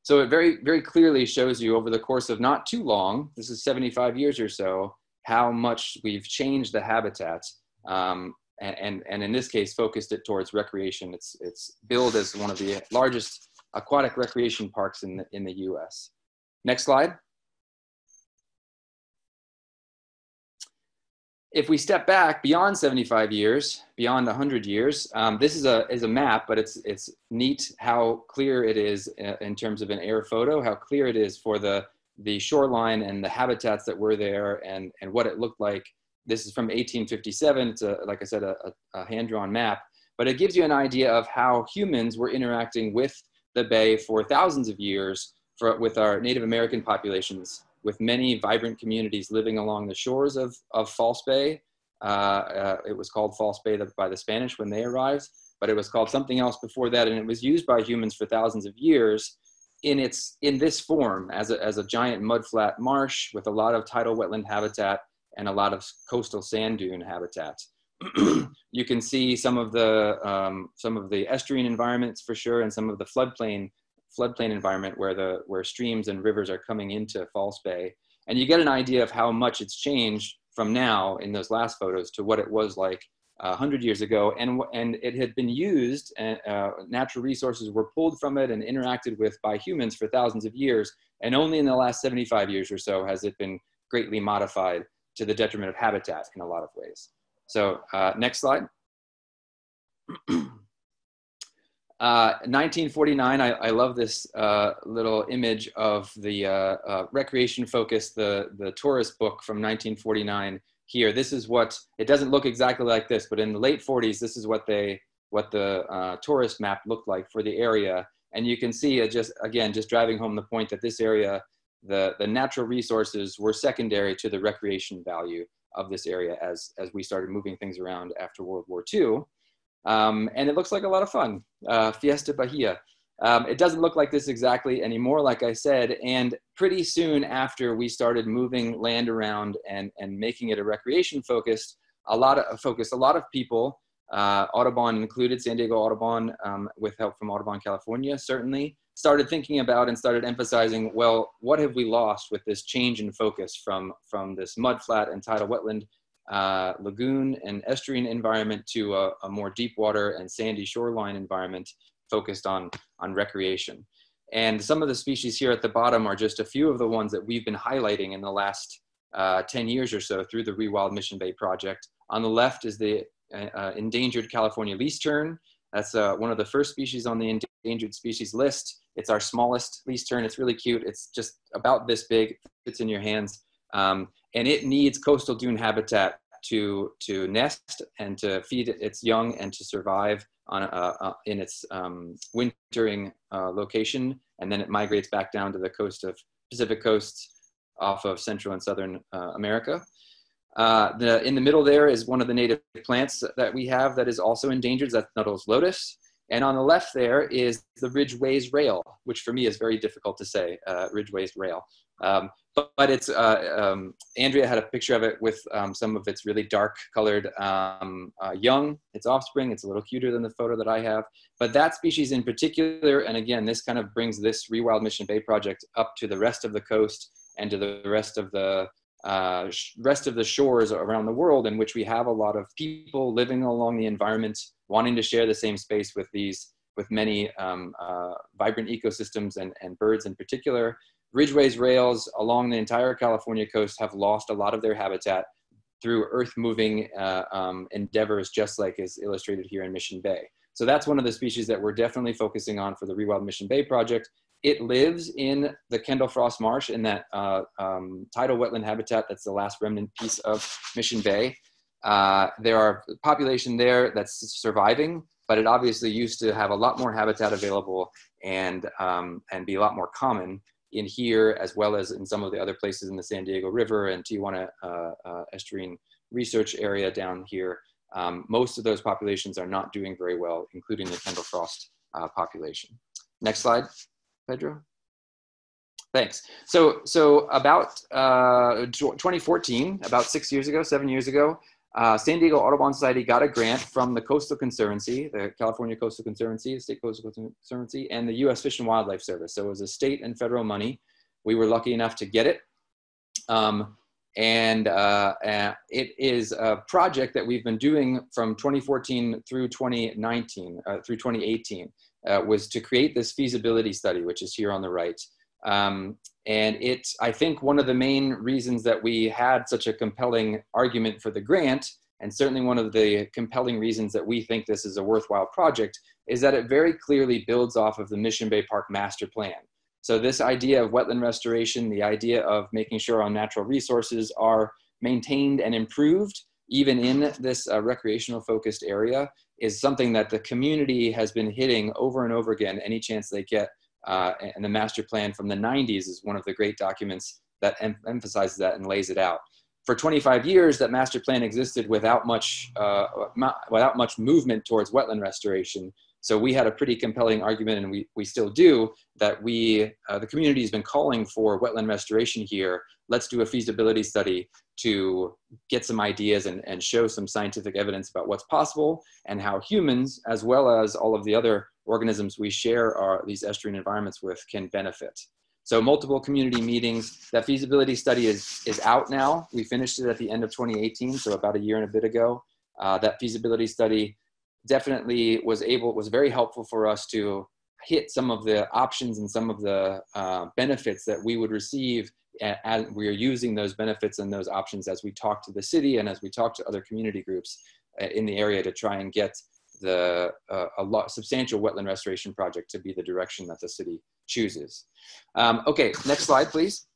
So it very, very clearly shows you over the course of not too long, this is 75 years or so, how much we've changed the habitats. Um, and, and, and, in this case, focused it towards recreation. It's, it's billed as one of the largest aquatic recreation parks in the, in the US. Next slide. If we step back beyond 75 years, beyond 100 years, um, this is a, is a map, but it's, it's neat how clear it is uh, in terms of an air photo, how clear it is for the, the shoreline and the habitats that were there and, and what it looked like. This is from 1857. It's, a, like I said, a, a hand-drawn map, but it gives you an idea of how humans were interacting with the bay for thousands of years for, with our Native American populations with many vibrant communities living along the shores of, of False Bay. Uh, uh, it was called False Bay by the Spanish when they arrived, but it was called something else before that, and it was used by humans for thousands of years in its in this form as a, as a giant mudflat marsh with a lot of tidal wetland habitat and a lot of coastal sand dune habitat. *clears throat* you can see some of the um, some of the estuarine environments for sure, and some of the floodplain floodplain environment where the where streams and rivers are coming into False Bay, and you get an idea of how much it's changed from now in those last photos to what it was like uh, 100 years ago, and and it had been used, and uh, natural resources were pulled from it and interacted with by humans for thousands of years, and only in the last 75 years or so has it been greatly modified to the detriment of habitat in a lot of ways. So uh, next slide. *clears throat* 1949, uh, I, I, love this uh, little image of the uh, uh, recreation focus, the, the tourist book from 1949 here. This is what, it doesn't look exactly like this, but in the late 40s, this is what they, what the uh, tourist map looked like for the area. And you can see just, again, just driving home the point that this area, the, the natural resources were secondary to the recreation value of this area as, as we started moving things around after World War II. Um, and it looks like a lot of fun. Uh, Fiesta Bahia. Um, it doesn't look like this exactly anymore, like I said. And pretty soon after we started moving land around and, and making it a recreation focused, a lot of focus, a lot of people, uh, Audubon included, San Diego Audubon, um, with help from Audubon California, certainly, started thinking about and started emphasizing, well, what have we lost with this change in focus from, from this mudflat and tidal wetland uh, lagoon and estuarine environment to a, a, more deep water and sandy shoreline environment focused on, on recreation. And some of the species here at the bottom are just a few of the ones that we've been highlighting in the last uh, 10 years or so through the Rewild Mission Bay project. On the left is the uh, uh endangered California least tern. That's uh, one of the first species on the endangered species list. It's our smallest least tern. It's really cute. It's just about this big, fits in your hands. Um, and it needs coastal dune habitat to, to nest and to feed its young and to survive on, uh, uh, in its um, wintering uh, location. And then it migrates back down to the coast of Pacific coasts off of Central and Southern uh, America. Uh, the, in the middle there is one of the native plants that we have that is also endangered, that's Nuttall's lotus. And on the left there is the Ridgway's rail, which for me is very difficult to say, uh, Ridgway's rail. Um, but, but, it's, uh, um, Andrea had a picture of it with um, some of its really dark colored um, uh, young, its offspring. It's a little cuter than the photo that I have. But that species in particular, and again, this kind of brings this Rewild Mission Bay project up to the rest of the coast and to the rest of the uh, rest of the shores around the world in which we have a lot of people living along the environment, wanting to share the same space with these, with many um, uh, vibrant ecosystems and, and birds in particular. Ridgway's rails along the entire California coast have lost a lot of their habitat through earth moving uh, um, endeavors, just like is illustrated here in Mission Bay. So that's one of the species that we're definitely focusing on for the Rewild Mission Bay project it lives in the Kendall Frost Marsh in that uh, um, tidal wetland habitat that's the last remnant piece of Mission Bay. Uh, there are population there that's surviving, but it obviously used to have a lot more habitat available and, um, and be a lot more common in here as well as in some of the other places in the San Diego River and Tijuana uh, uh estuarine research area down here. Um, most of those populations are not doing very well, including the Kendall Frost uh, population. Next slide. Pedro? Thanks. So, so about uh, 2014, about six years ago, seven years ago, uh, San Diego Audubon Society got a grant from the Coastal Conservancy, the California Coastal Conservancy, the State Coastal Conservancy, and the U.S. Fish and Wildlife Service. So it was a state and federal money. We were lucky enough to get it. Um, and uh, uh, it is a project that we've been doing from 2014 through 2019, uh, through 2018 uh, was to create this feasibility study, which is here on the right. Um, and it, I think one of the main reasons that we had such a compelling argument for the grant, and certainly one of the compelling reasons that we think this is a worthwhile project, is that it very clearly builds off of the Mission Bay Park Master Plan. So this idea of wetland restoration, the idea of making sure our natural resources are maintained and improved, even in this uh, recreational focused area, is something that the community has been hitting over and over again any chance they get. Uh, and the master plan from the 90s is one of the great documents that em emphasizes that and lays it out. For 25 years, that master plan existed without much, uh, without much movement towards wetland restoration. So we had a pretty compelling argument, and we, we still do, that we, uh, the community has been calling for wetland restoration here. Let's do a feasibility study to get some ideas and, and show some scientific evidence about what's possible and how humans, as well as all of the other organisms we share our, these estuarine environments with, can benefit. So multiple community meetings. That feasibility study is, is out now. We finished it at the end of 2018, so about a year and a bit ago. Uh, that feasibility study definitely was able, was very helpful for us to hit some of the options and some of the uh, benefits that we would receive as we are using those benefits and those options as we talk to the city and as we talk to other community groups uh, in the area to try and get the uh, a lot substantial wetland restoration project to be the direction that the city chooses. Um, okay, next slide, please.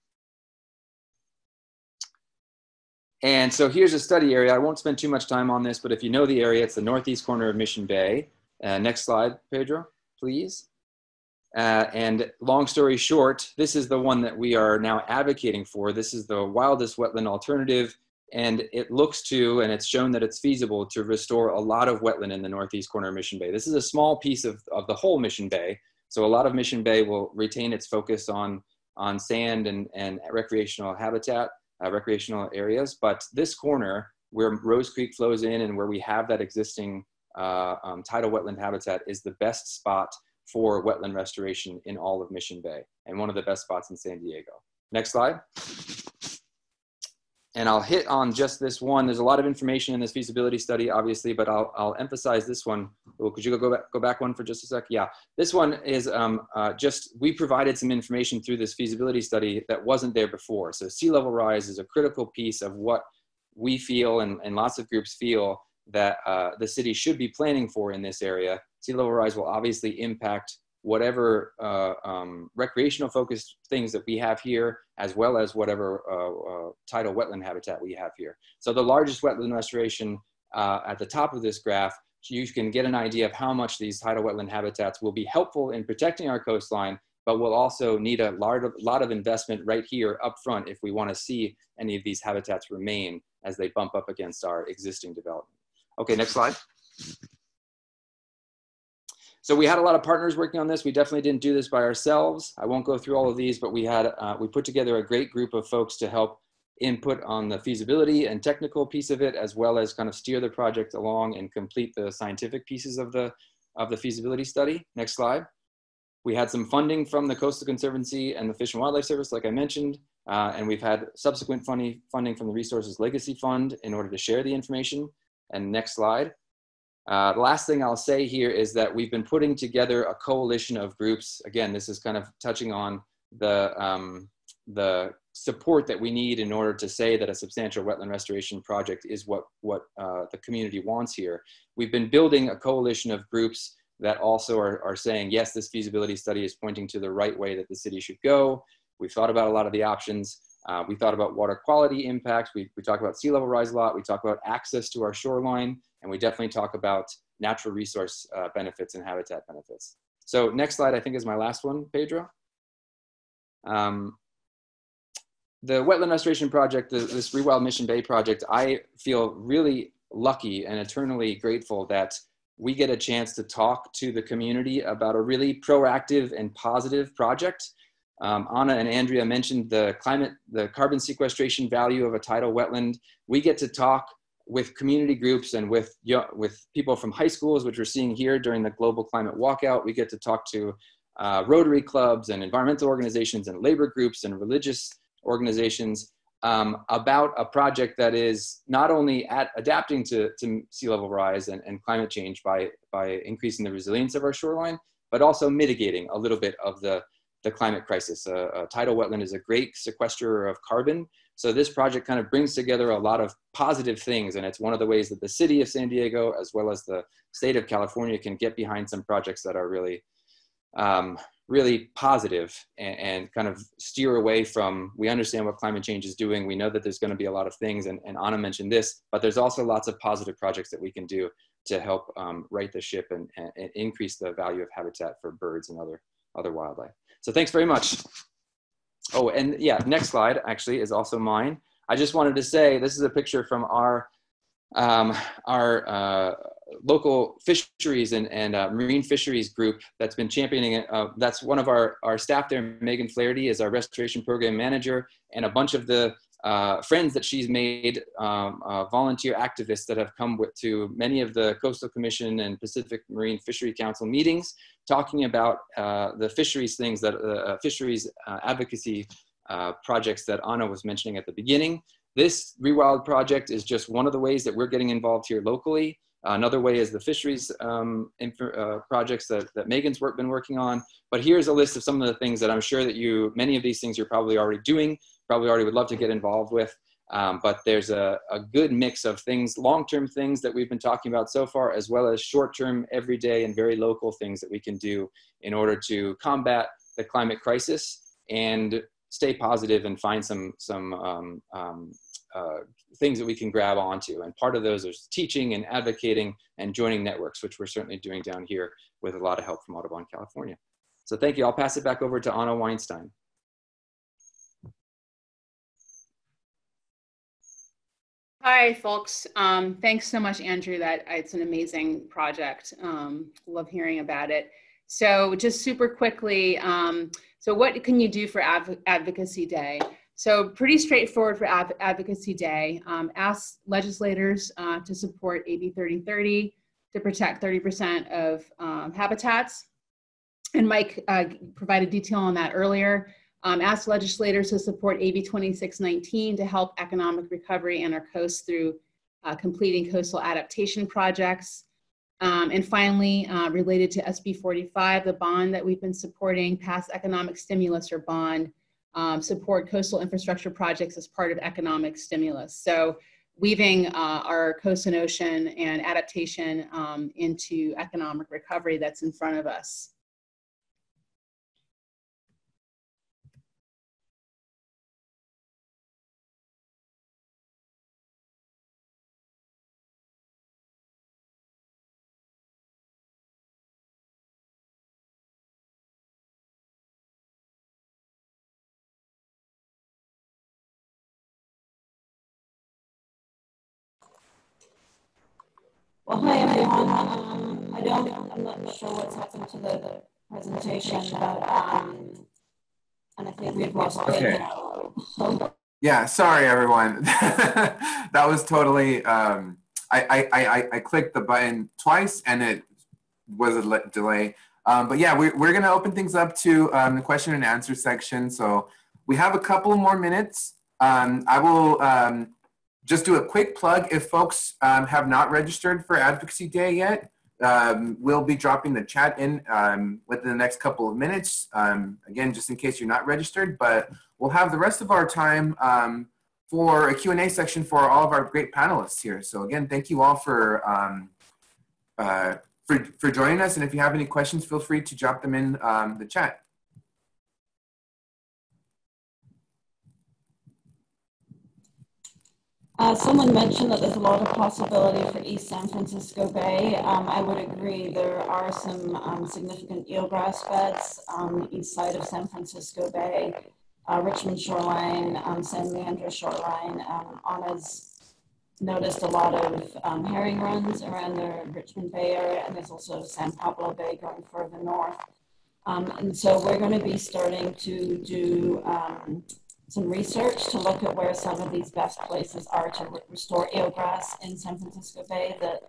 And so here's a study area. I won't spend too much time on this, but if you know the area, it's the northeast corner of Mission Bay. Uh, next slide, Pedro, please. Uh, and long story short, this is the one that we are now advocating for. This is the wildest wetland alternative and it looks to, and it's shown that it's feasible to restore a lot of wetland in the northeast corner of Mission Bay. This is a small piece of, of the whole Mission Bay. So a lot of Mission Bay will retain its focus on, on sand and, and recreational habitat, uh, recreational areas. But this corner where Rose Creek flows in and where we have that existing uh, um, tidal wetland habitat is the best spot for wetland restoration in all of Mission Bay and one of the best spots in San Diego. Next slide and I'll hit on just this one. There's a lot of information in this feasibility study, obviously, but I'll, I'll emphasize this one. Well, could you go back, go back one for just a sec? Yeah, this one is um, uh, just, we provided some information through this feasibility study that wasn't there before. So sea level rise is a critical piece of what we feel and, and lots of groups feel that uh, the city should be planning for in this area. Sea level rise will obviously impact whatever uh, um, recreational focused things that we have here, as well as whatever uh, uh, tidal wetland habitat we have here. So the largest wetland restoration uh, at the top of this graph, you can get an idea of how much these tidal wetland habitats will be helpful in protecting our coastline, but we'll also need a lot of, lot of investment right here up front if we wanna see any of these habitats remain as they bump up against our existing development. Okay, next slide. So we had a lot of partners working on this. We definitely didn't do this by ourselves. I won't go through all of these, but we had uh, we put together a great group of folks to help input on the feasibility and technical piece of it, as well as kind of steer the project along and complete the scientific pieces of the of the feasibility study. Next slide. We had some funding from the Coastal Conservancy and the Fish and Wildlife Service, like I mentioned, uh, and we've had subsequent funding funding from the Resources Legacy Fund in order to share the information. And next slide. Uh, the last thing I'll say here is that we've been putting together a coalition of groups. Again, this is kind of touching on the, um, the support that we need in order to say that a substantial wetland restoration project is what, what uh, the community wants here. We've been building a coalition of groups that also are, are saying, yes, this feasibility study is pointing to the right way that the city should go. We've thought about a lot of the options. Uh, we thought about water quality impacts. We, we talk about sea level rise a lot. We talk about access to our shoreline. And we definitely talk about natural resource uh, benefits and habitat benefits. So next slide, I think is my last one, Pedro. Um, the wetland restoration project, the, this Rewild Mission Bay project, I feel really lucky and eternally grateful that we get a chance to talk to the community about a really proactive and positive project. Um, Anna and Andrea mentioned the climate, the carbon sequestration value of a tidal wetland. We get to talk with community groups and with, with people from high schools, which we're seeing here during the Global Climate Walkout. We get to talk to uh, Rotary clubs and environmental organizations and labor groups and religious organizations um, about a project that is not only at adapting to, to sea level rise and, and climate change by, by increasing the resilience of our shoreline, but also mitigating a little bit of the, the climate crisis. Uh, a tidal wetland is a great sequesterer of carbon, so this project kind of brings together a lot of positive things, and it's one of the ways that the city of San Diego, as well as the state of California, can get behind some projects that are really, um, really positive and, and, kind of steer away from. We understand what climate change is doing. We know that there's going to be a lot of things, and, and Anna mentioned this, but there's also lots of positive projects that we can do to help um, right the ship and, and, and increase the value of habitat for birds and other other wildlife. So thanks very much. Oh, and yeah, next slide actually is also mine. I just wanted to say this is a picture from our um, our uh, local fisheries and, and uh, marine fisheries group that's been championing it. Uh, that's one of our, our staff there, Megan Flaherty is our restoration program manager and a bunch of the uh, friends that she's made, um, uh, volunteer activists that have come with, to many of the Coastal Commission and Pacific Marine Fishery Council meetings, talking about uh, the fisheries things that uh, uh, fisheries uh, advocacy projects that Anna was mentioning at the beginning. This Rewild project is just one of the ways that we're getting involved here locally. Another way is the fisheries um, projects that, that Megan's work been working on. But here's a list of some of the things that I'm sure that you, many of these things you're probably already doing probably already would love to get involved with. Um, but there's a, a good mix of things, long-term things that we've been talking about so far, as well as short-term, everyday, and very local things that we can do in order to combat the climate crisis and stay positive and find some some um, um, uh, things that we can grab onto. And part of those is teaching and advocating and joining networks, which we're certainly doing down here with a lot of help from Audubon, California. So thank you. I'll pass it back over to Anna Weinstein.
Hi, folks. Um, thanks so much, Andrew. That it's an amazing project. Um, love hearing about it. So, just super quickly, um, so what can you do for Adv Advocacy Day? So, pretty straightforward for Adv Advocacy Day. Um, ask legislators uh, to support AB 3030 to protect 30% of um, habitats. And Mike uh, provided detail on that earlier. Um, ask legislators to support AB 2619 to help economic recovery in our coast through uh, completing coastal adaptation projects. Um, and finally, uh, related to SB 45, the bond that we've been supporting, past economic stimulus or bond, um, support coastal infrastructure projects as part of economic stimulus. So weaving uh, our coast and ocean and adaptation um, into economic recovery that's in front of us.
Well, hi everyone. Um, I don't, I'm not sure what's happened to the, presentation, but, um, and I think we've lost
Okay. Yeah, sorry everyone. *laughs* that was totally. Um, I, I I I clicked the button twice and it was a delay. Um, but yeah, we, we're gonna open things up to um, the question and answer section. So we have a couple more minutes. Um, I will um, just do a quick plug. If folks um, have not registered for Advocacy Day yet, um, we'll be dropping the chat in um, within the next couple of minutes. Um, again, just in case you're not registered, but we'll have the rest of our time um, for a Q&A section for all of our great panelists here. So again, thank you all for, um, uh, for, for joining us. And if you have any questions, feel free to drop them in the chat.
Uh, someone mentioned that there's a lot of possibility for East San Francisco Bay. Um, I would agree. There are some um, significant eelgrass beds on the east side of San Francisco Bay, uh, Richmond shoreline, um, San Leandro shoreline. Um, Anna's noticed a lot of um, herring runs around the Richmond Bay area, and there's also San Pablo Bay going further north. Um, and so we're going to be starting to do some research to look at where some of these best places are to re- restore eelgrass in San Francisco Bay that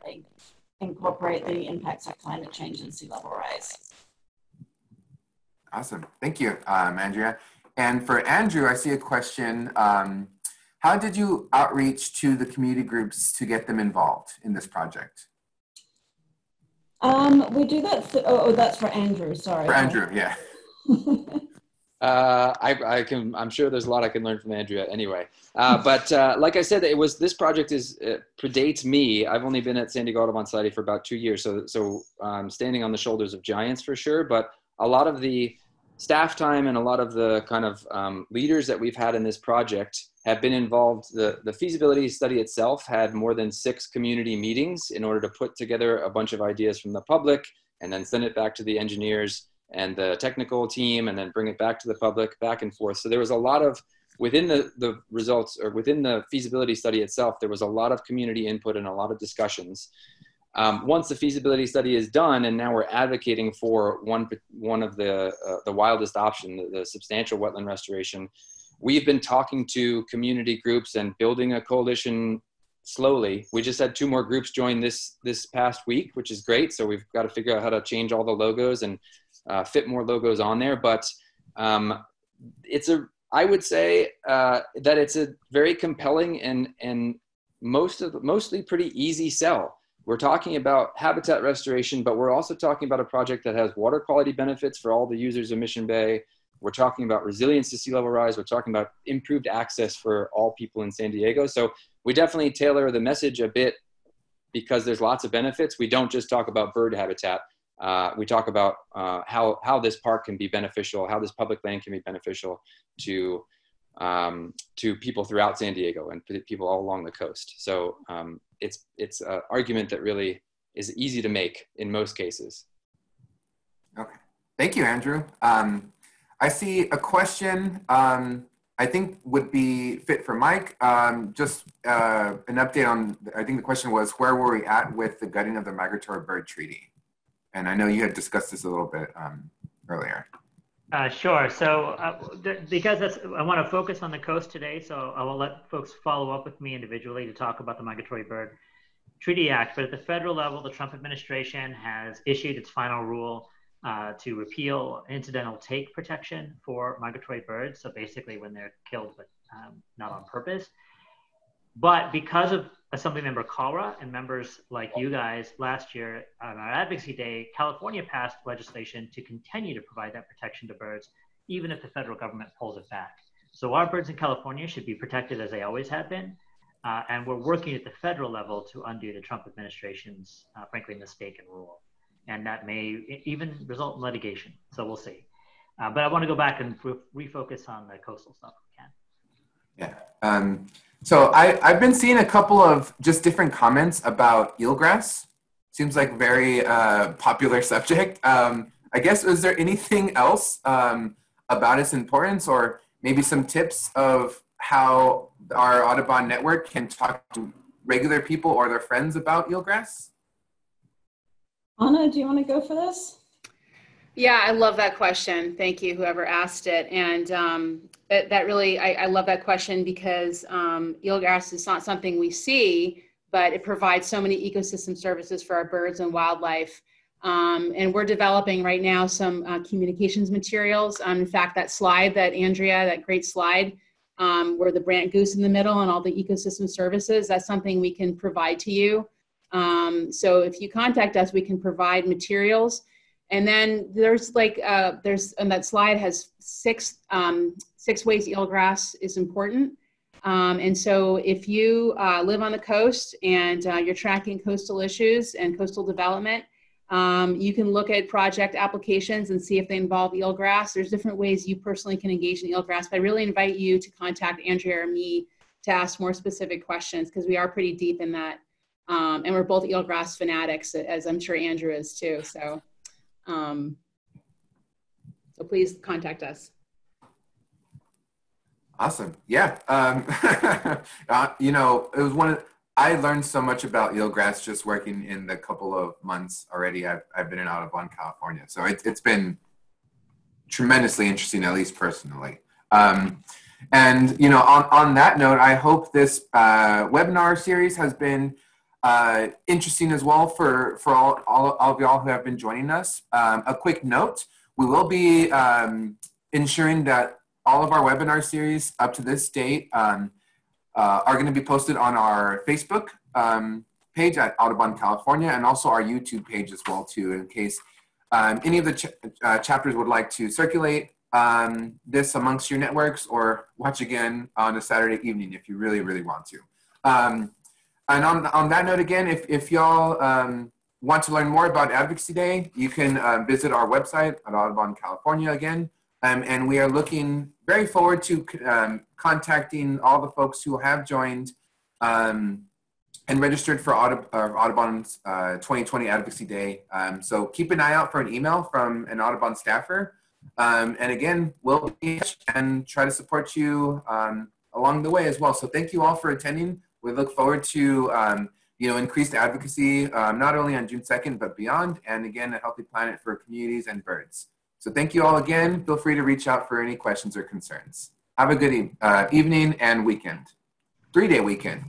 incorporate the impacts of climate change and sea level rise.
Awesome. Thank you, um, Andrea. And for Andrew, I see a question. Um, how did you outreach to the community groups to get them involved in this project?
Um, we do that. Th- oh, oh, that's for Andrew. Sorry.
For Andrew, yeah. *laughs*
Uh, I, I can. I'm sure there's a lot I can learn from Andrea. Anyway, uh, *laughs* but uh, like I said, it was this project is uh, predates me. I've only been at San Diego Audubon Society for about two years, so so I'm standing on the shoulders of giants for sure. But a lot of the staff time and a lot of the kind of um, leaders that we've had in this project have been involved. The the feasibility study itself had more than six community meetings in order to put together a bunch of ideas from the public and then send it back to the engineers and the technical team and then bring it back to the public back and forth. So there was a lot of within the, the results or within the feasibility study itself there was a lot of community input and a lot of discussions. Um, once the feasibility study is done and now we're advocating for one, one of the, uh, the wildest option the, the substantial wetland restoration we've been talking to community groups and building a coalition slowly. We just had two more groups join this this past week which is great. So we've got to figure out how to change all the logos and uh, fit more logos on there. But um, it's a, I would say uh, that it's a very compelling and and most of mostly pretty easy sell. We're talking about habitat restoration, but we're also talking about a project that has water quality benefits for all the users of Mission Bay. We're talking about resilience to sea level rise. We're talking about improved access for all people in San Diego. So we definitely tailor the message a bit because there's lots of benefits. We don't just talk about bird habitat uh, we talk about uh, how, how this park can be beneficial, how this public land can be beneficial to, um, to people throughout San Diego and people all along the coast. So um, it's, it's an argument that really is easy to make in most cases.
Okay. Thank you, Andrew. Um, I see a question um, I think would be fit for Mike. Um, just uh, an update on, I think the question was, where were we at with the gutting of the Migratory Bird Treaty? And I know you had discussed this a little bit um, earlier.
Uh, sure. So, uh, because that's, I want to focus on the coast today, so I will let folks follow up with me individually to talk about the Migratory Bird Treaty Act. But at the federal level, the Trump administration has issued its final rule uh, to repeal incidental take protection for migratory birds. So basically, when they're killed but um, not on purpose. But because of Assemblymember Kalra and members like you guys last year on our Advocacy Day, California passed legislation to continue to provide that protection to birds, even if the federal government pulls it back. So our birds in California should be protected as they always have been. Uh, and we're working at the federal level to undo the Trump administration's, uh, frankly, mistaken rule and that may even result in litigation. So we'll see. Uh, but I want to go back and re- refocus on the coastal stuff if
we can. Yeah. Um, so I, I've been seeing a couple of just different comments about eelgrass. Seems like very uh, popular *laughs* subject. Um, I guess, is there anything else um, about its importance or maybe some tips of how our Audubon network can talk to regular people or their friends about eelgrass?
Anna, do you want to go for this?
Yeah, I love that question. Thank you, whoever asked it. And um, that, that really, I, I, love that question because um, eelgrass is not something we see, but it provides so many ecosystem services for our birds and wildlife. Um, and we're developing right now some uh, communications materials. Um, in fact, that slide that Andrea, that great slide, um, where the brant goose in the middle and all the ecosystem services, that's something we can provide to you. Um, so if you contact us, we can provide materials. And then there's like, uh, there's, and that slide has six, um, six ways eelgrass is important. Um, and so if you uh, live on the coast and uh, you're tracking coastal issues and coastal development, um, you can look at project applications and see if they involve eelgrass. There's different ways you personally can engage in eelgrass, but I really invite you to contact Andrea or me to ask more specific questions because we are pretty deep in that um, and we're both eelgrass fanatics, as I'm sure Andrew is too. So, um, so please contact us.
Awesome. Yeah. Um, *laughs* uh, you know, it was one of, I learned so much about eelgrass just working in the couple of months already I've, I've been in Audubon, California. So it, has been tremendously interesting, at least personally. Um, and, you know, on, on that note, I hope this uh, webinar series has been uh, interesting as well for, for all, all, all of y'all who have been joining us. Um, a quick note, we will be um, ensuring that all of our webinar series up to this date um, uh, are going to be posted on our Facebook um, page at Audubon California and also our YouTube page as well too in case um, any of the ch uh, chapters would like to circulate um, this amongst your networks or watch again on a Saturday evening if you really, really want to. And on, on that note, again, if, if y'all um, want to learn more about Advocacy Day, you can uh, visit our website at Audubon, California again. Um, and we are looking very forward to um, contacting all the folks who have joined um, and registered for uh, Audubon's uh, 2020 Advocacy Day. Um, so keep an eye out for an email from an Audubon staffer. Um, and again, we'll be and try to support you along the way as well. So thank you all for attending. We look forward to um, you know increased advocacy um, not only on June 2nd but beyond, and again a healthy planet for communities and birds. So thank you all again. Feel free to reach out for any questions or concerns. Have a good e uh, evening and weekend, three day weekend.